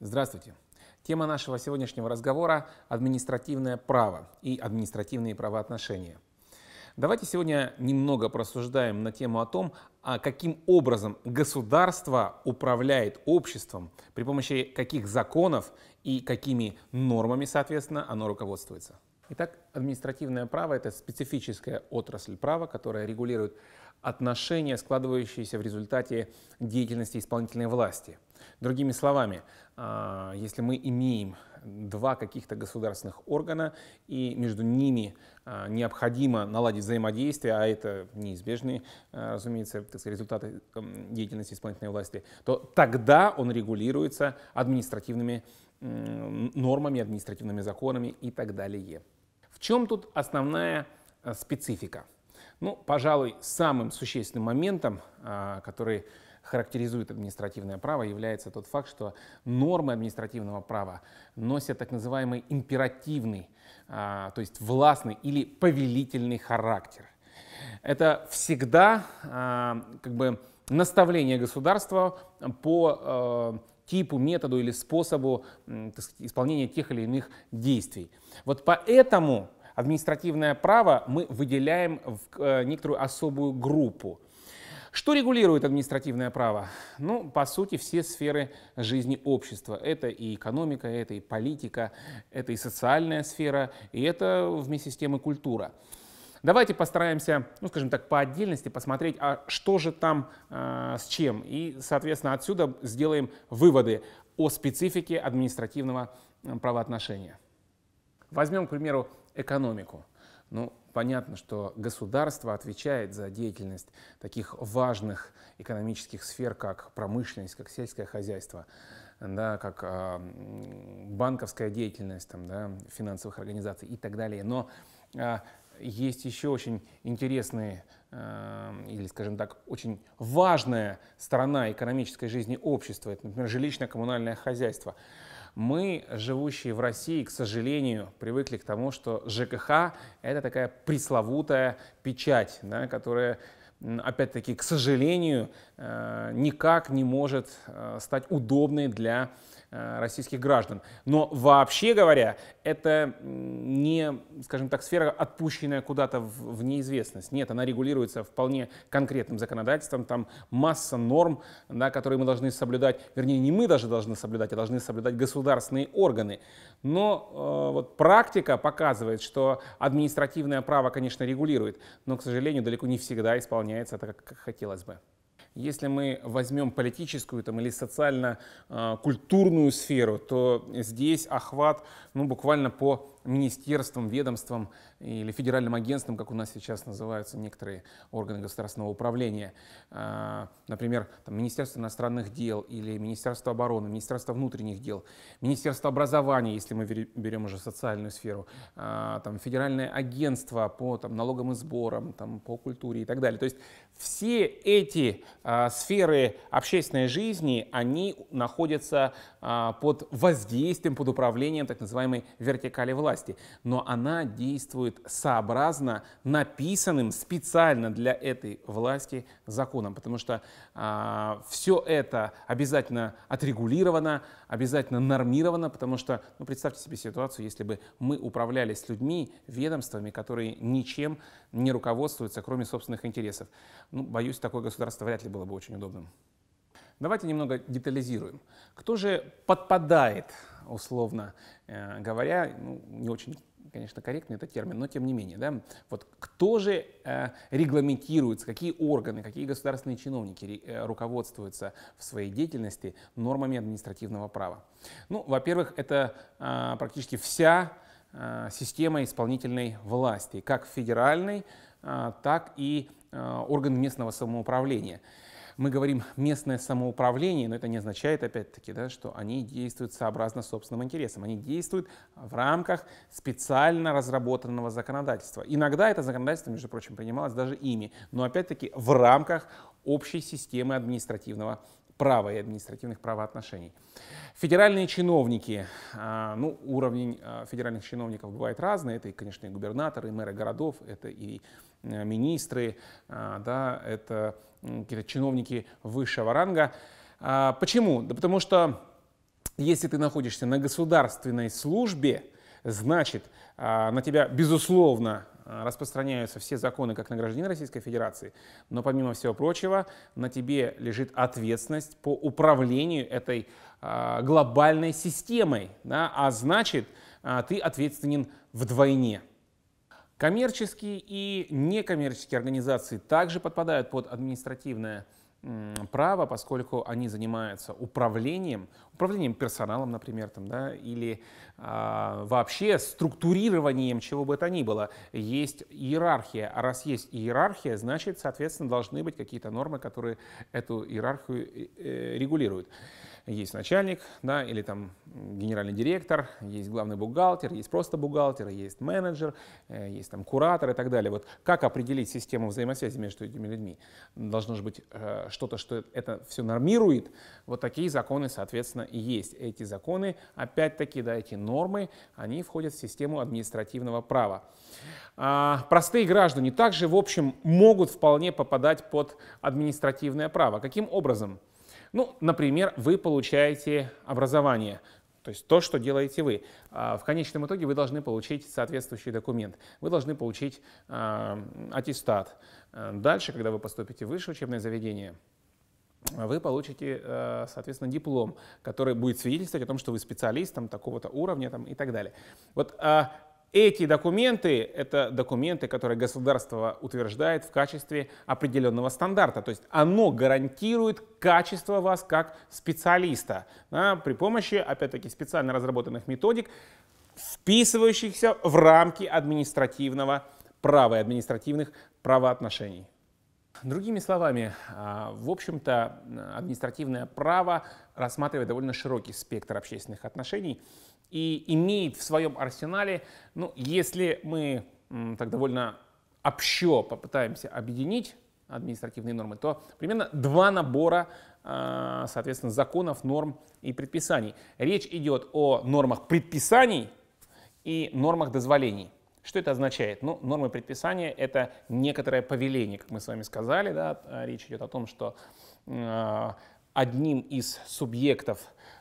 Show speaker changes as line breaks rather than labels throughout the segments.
Здравствуйте. Тема нашего сегодняшнего разговора – административное право и административные правоотношения. Давайте сегодня немного просуждаем на тему о том, а каким образом государство управляет обществом, при помощи каких законов и какими нормами, соответственно, оно руководствуется. Итак, административное право – это специфическая отрасль права, которая регулирует отношения, складывающиеся в результате деятельности исполнительной власти. Другими словами, а, если мы имеем два каких-то государственных органа, и между ними а, необходимо наладить взаимодействие, а это неизбежные, а, разумеется, сказать, результаты деятельности исполнительной власти, то тогда он регулируется административными нормами, административными законами и так далее. В чем тут основная э, специфика? Ну, пожалуй, самым существенным моментом, а, который характеризует административное право, является тот факт, что нормы административного права носят так называемый императивный, а, то есть властный или повелительный характер. Это всегда а, как бы наставление государства по типу, методу или способу сказать, исполнения тех или иных действий. Вот поэтому административное право мы выделяем в э, некоторую особую группу. Что регулирует административное право? Ну, по сути, все сферы жизни общества. Это и экономика, это и политика, это и социальная сфера, и это вместе с тем и культура. Давайте постараемся, ну, скажем так, по отдельности посмотреть, а что же там э, с чем. И, соответственно, отсюда сделаем выводы о специфике административного э, правоотношения. Возьмем, к примеру, экономику. Ну, понятно, что государство отвечает за деятельность таких важных экономических сфер, как промышленность, как сельское хозяйство, да, как э, банковская деятельность, там, да, финансовых организаций и так далее. Но э, есть еще очень интересные э, или, скажем так, очень важная сторона экономической жизни общества. Это, например, жилищно-коммунальное хозяйство. Мы, живущие в России, к сожалению, привыкли к тому, что ЖКХ – это такая пресловутая печать, да, которая опять-таки, к сожалению, э, никак не может э, стать удобной для российских граждан. Но вообще говоря, это не, скажем так, сфера, отпущенная куда-то в, в неизвестность. Нет, она регулируется вполне конкретным законодательством. Там масса норм, да, которые мы должны соблюдать. Вернее, не мы даже должны соблюдать, а должны соблюдать государственные органы. Но э, вот практика показывает, что административное право, конечно, регулирует, но, к сожалению, далеко не всегда исполняется так, как хотелось бы. Если мы возьмем политическую там, или социально-культурную сферу, то здесь охват ну, буквально по министерствам, ведомствам или федеральным агентствам, как у нас сейчас называются некоторые органы государственного управления. А, например, там, Министерство иностранных дел или Министерство обороны, Министерство внутренних дел, Министерство образования, если мы берем уже социальную сферу, а, там, Федеральное агентство по там, налогам и сборам, там, по культуре и так далее. То есть все эти а, сферы общественной жизни, они находятся под воздействием, под управлением так называемой вертикали власти. Но она действует действует сообразно написанным специально для этой власти законом, потому что а, все это обязательно отрегулировано, обязательно нормировано, потому что, ну, представьте себе ситуацию, если бы мы управляли с людьми, ведомствами, которые ничем не руководствуются, кроме собственных интересов. Ну, боюсь, такое государство вряд ли было бы очень удобным. Давайте немного детализируем. Кто же подпадает, условно э, говоря, ну, не очень конечно, корректный этот термин, но тем не менее, да, вот кто же э, регламентируется, какие органы, какие государственные чиновники э, руководствуются в своей деятельности нормами административного права? Ну, во-первых, это э, практически вся э, система исполнительной власти, как федеральной, э, так и э, орган местного самоуправления мы говорим местное самоуправление, но это не означает, опять-таки, да, что они действуют сообразно собственным интересам. Они действуют в рамках специально разработанного законодательства. Иногда это законодательство, между прочим, принималось даже ими, но опять-таки в рамках общей системы административного права и административных правоотношений. Федеральные чиновники, а, ну, уровень а, федеральных чиновников бывает разный, это, конечно, и губернаторы, и мэры городов, это и э, министры, а, да, это какие-то чиновники высшего ранга. Почему? Да потому что если ты находишься на государственной службе, значит, на тебя, безусловно, распространяются все законы как на гражданина Российской Федерации, но помимо всего прочего, на тебе лежит ответственность по управлению этой а, глобальной системой, да, а значит, ты ответственен вдвойне. Коммерческие и некоммерческие организации также подпадают под административное право, поскольку они занимаются управлением, управлением персоналом, например, там, да, или а, вообще структурированием чего бы то ни было. Есть иерархия, а раз есть иерархия, значит, соответственно, должны быть какие-то нормы, которые эту иерархию э, э регулируют есть начальник, да, или там генеральный директор, есть главный бухгалтер, есть просто бухгалтер, есть менеджер, э, есть там куратор и так далее. Вот как определить систему взаимосвязи между этими людьми? Должно же быть э, что-то, что это все нормирует. Вот такие законы, соответственно, есть. Эти законы, опять-таки, да, эти нормы, они входят в систему административного права. А, простые граждане также, в общем, могут вполне попадать под административное право. Каким образом? Ну, например, вы получаете образование, то есть то, что делаете вы. А, в конечном итоге вы должны получить соответствующий документ. Вы должны получить э, аттестат. А, дальше, когда вы поступите в высшее учебное заведение, вы получите, соответственно, диплом, который будет свидетельствовать о том, что вы специалист там, такого-то уровня там, и так далее. Вот эти документы – это документы, которые государство утверждает в качестве определенного стандарта. То есть оно гарантирует качество вас как специалиста да, при помощи, опять-таки, специально разработанных методик, вписывающихся в рамки административного права и административных правоотношений. Другими словами, а, в общем-то, административное право рассматривает довольно широкий спектр общественных отношений и имеет в своем арсенале, ну, если мы так довольно общо попытаемся объединить административные нормы, то примерно два набора, а, соответственно, законов, норм и предписаний. Речь идет о нормах предписаний и нормах дозволений. Что это означает? Ну, нормы предписания – это некоторое повеление, как мы с вами сказали. Да? Речь идет о том, что э, одним из субъектов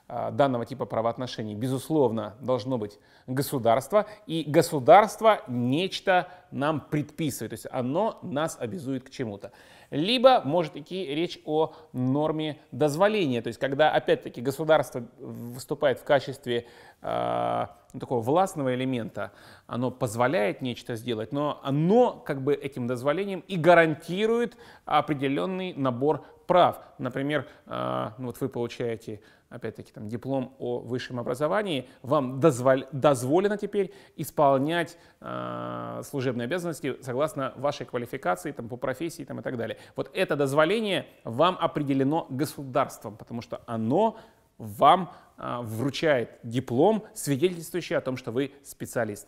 э, данного типа правоотношений, безусловно, должно быть государство, и государство нечто нам предписывает, то есть оно нас обязует к чему-то. Либо может идти речь о норме дозволения, то есть когда опять-таки государство выступает в качестве э, такого властного элемента, оно позволяет нечто сделать, но оно как бы этим дозволением и гарантирует определенный набор прав. Например, э, ну вот вы получаете опять-таки, там, диплом о высшем образовании, вам дозволь, дозволено теперь исполнять э, служебные обязанности согласно вашей квалификации там, по профессии там, и так далее. Вот это дозволение вам определено государством, потому что оно вам э, вручает диплом, свидетельствующий о том, что вы специалист.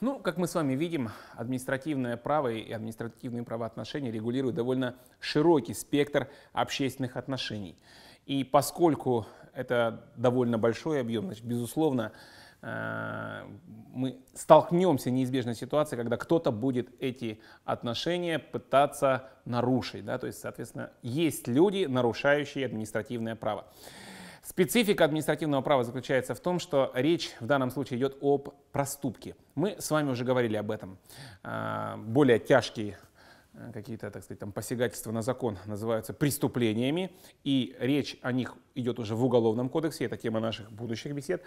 Ну, как мы с вами видим, административное право и административные правоотношения регулируют довольно широкий спектр общественных отношений. И поскольку это довольно большой объем, значит, безусловно, э, мы столкнемся неизбежной ситуацией, когда кто-то будет эти отношения пытаться нарушить. Да? То есть, соответственно, есть люди, нарушающие административное право. Специфика административного права заключается в том, что речь в данном случае идет об проступке. Мы с вами уже говорили об этом. Э, более тяжкие Э, какие-то, так сказать, там посягательства на закон называются преступлениями, и речь о них идет уже в Уголовном кодексе, это тема наших будущих бесед.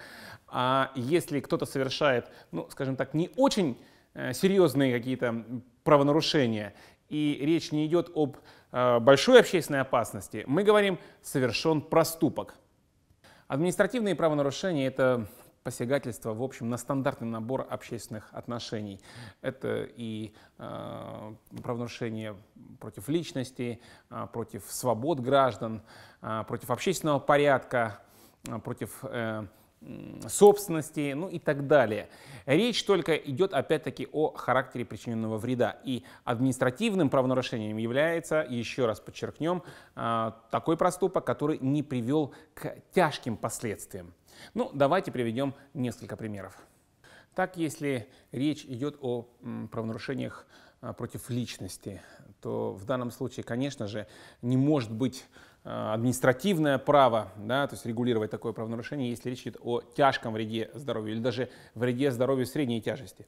А если кто-то совершает, ну, скажем так, не очень э, серьезные какие-то правонарушения, и речь не идет об э, большой общественной опасности, мы говорим «совершен проступок». Административные правонарушения – это посягательство, в общем, на стандартный набор общественных отношений. Это и э, правонарушение против личности, э, против свобод граждан, э, против общественного порядка, э, против э, собственности, ну и так далее. Речь только идет опять-таки о характере причиненного вреда. И административным правонарушением является, еще раз подчеркнем, э, такой проступок, который не привел к тяжким последствиям. Ну, давайте приведем несколько примеров. Так, если речь идет о правонарушениях против личности, то в данном случае, конечно же, не может быть административное право, да, то есть регулировать такое правонарушение, если речь идет о тяжком вреде здоровью или даже вреде здоровью средней тяжести.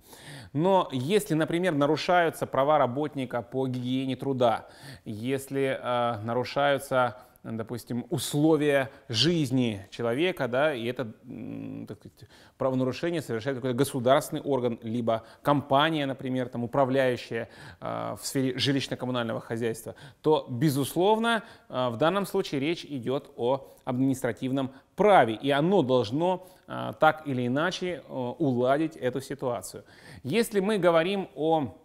Но если, например, нарушаются права работника по гигиене труда, если э, нарушаются допустим, условия жизни человека, да, и это так сказать, правонарушение совершает какой-то государственный орган, либо компания, например, там, управляющая э, в сфере жилищно-коммунального хозяйства, то, безусловно, э, в данном случае речь идет о административном праве, и оно должно э, так или иначе э, уладить эту ситуацию. Если мы говорим о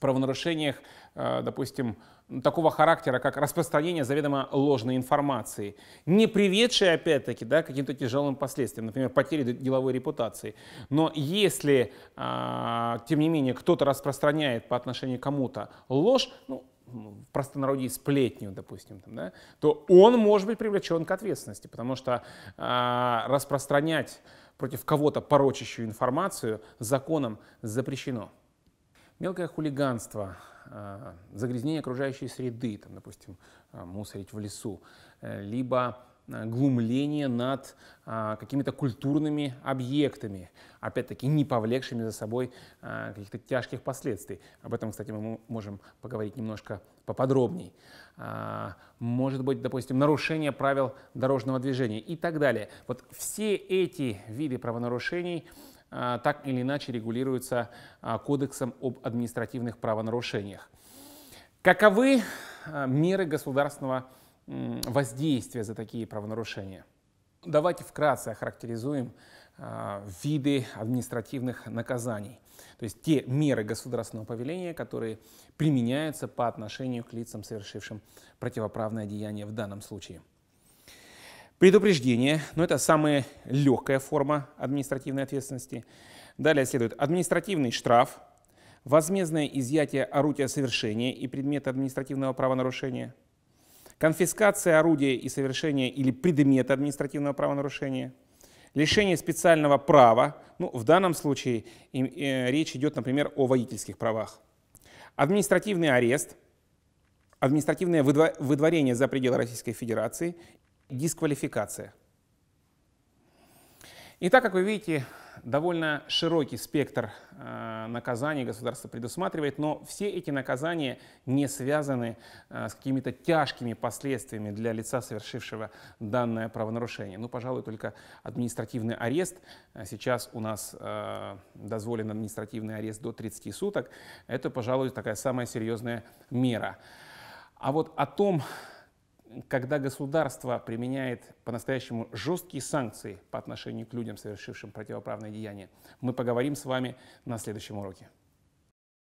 правонарушениях, э, допустим, такого характера, как распространение заведомо ложной информации, не приведшей, опять-таки, да, к каким-то тяжелым последствиям, например, потери деловой репутации. Но если, а, тем не менее, кто-то распространяет по отношению к кому-то ложь, ну, в простонародье сплетню, допустим, там, да, то он может быть привлечен к ответственности, потому что а, распространять против кого-то порочащую информацию законом запрещено. Мелкое хулиганство, а, загрязнение окружающей среды, там, допустим, а, мусорить в лесу, э, либо глумление над какими-то культурными объектами, опять-таки не повлекшими за собой каких-то тяжких последствий. Об этом, кстати, мы можем поговорить немножко поподробнее. Может быть, допустим, нарушение правил дорожного движения и так далее. Вот все эти виды правонарушений – так или иначе регулируется а, Кодексом об административных правонарушениях. Каковы а, меры государственного воздействия за такие правонарушения? Давайте вкратце охарактеризуем виды административных наказаний, то есть те меры государственного повеления, которые применяются по отношению к лицам, совершившим противоправное деяние в данном случае. Предупреждение, но это самая легкая форма административной ответственности. Далее следует административный штраф, возмездное изъятие орудия совершения и предмета административного правонарушения, конфискация орудия и совершения или предмета административного правонарушения, лишение специального права, ну, в данном случае э, речь идет, например, о водительских правах, административный арест, административное выдворение за пределы Российской Федерации дисквалификация. Итак, как вы видите, довольно широкий спектр э, наказаний государство предусматривает, но все эти наказания не связаны э, с какими-то тяжкими последствиями для лица, совершившего данное правонарушение. Ну, пожалуй, только административный арест. Сейчас у нас э, дозволен административный арест до 30 суток. Это, пожалуй, такая самая серьезная мера. А вот о том, когда государство применяет по-настоящему жесткие санкции по отношению к людям, совершившим противоправное деяние, мы поговорим с вами на следующем уроке.